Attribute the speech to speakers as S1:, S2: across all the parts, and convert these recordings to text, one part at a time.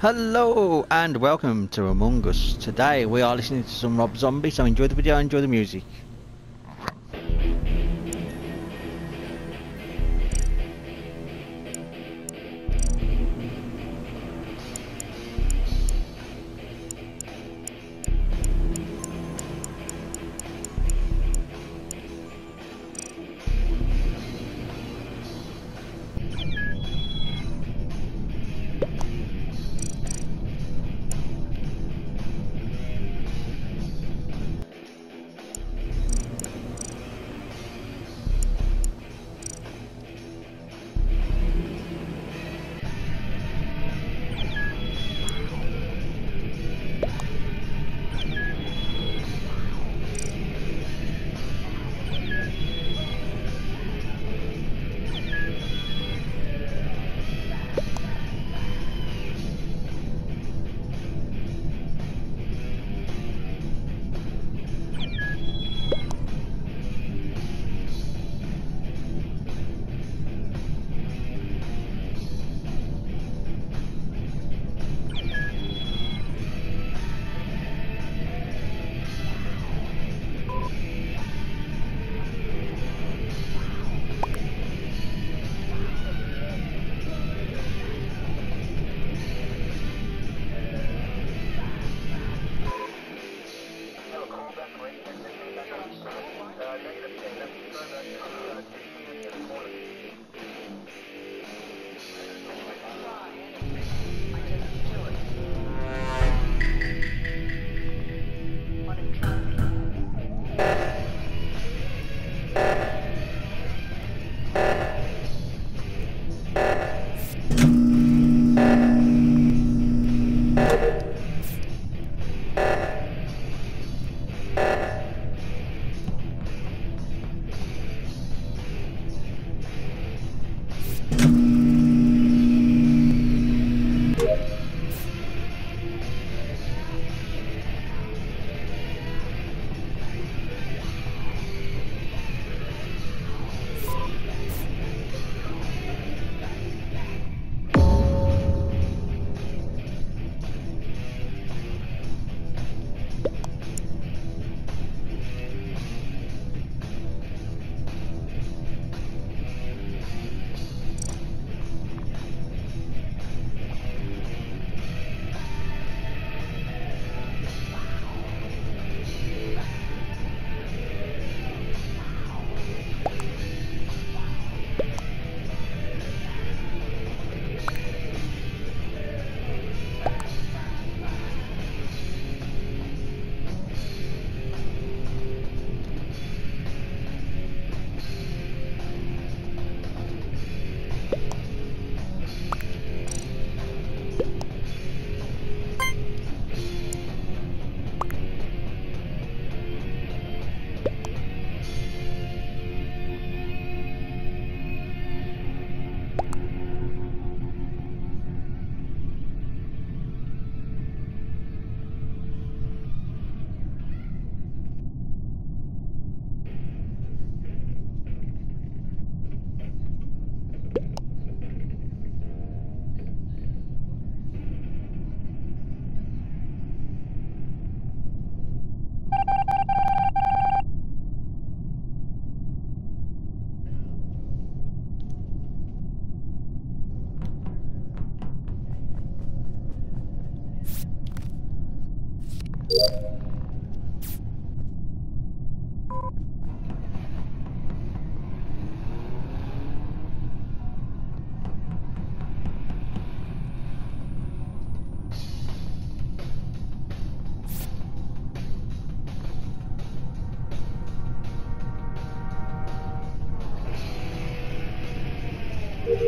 S1: Hello and welcome to Among Us. Today we are listening to some Rob Zombie, so enjoy the video, enjoy the music.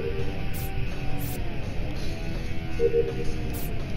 S1: Thank you.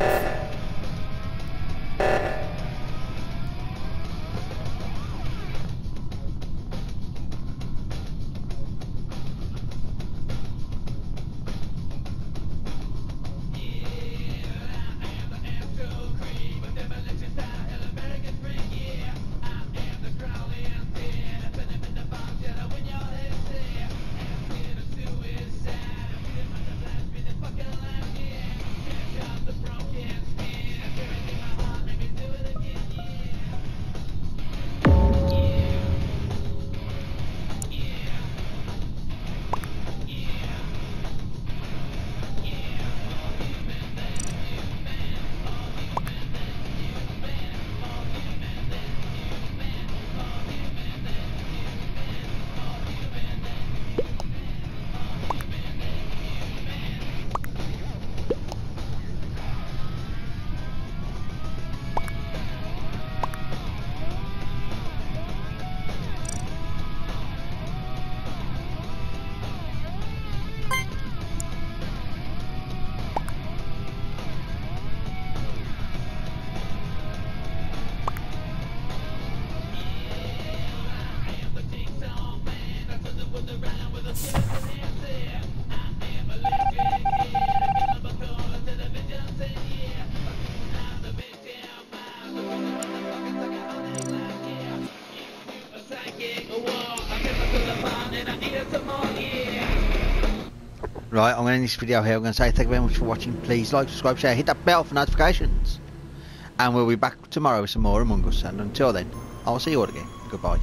S1: you. Right, I'm going to end this video here. I'm going to say thank you very much for watching. Please like, subscribe, share, hit that bell for notifications. And we'll be back tomorrow with some more Among Us. And until then, I'll see you all again. Goodbye.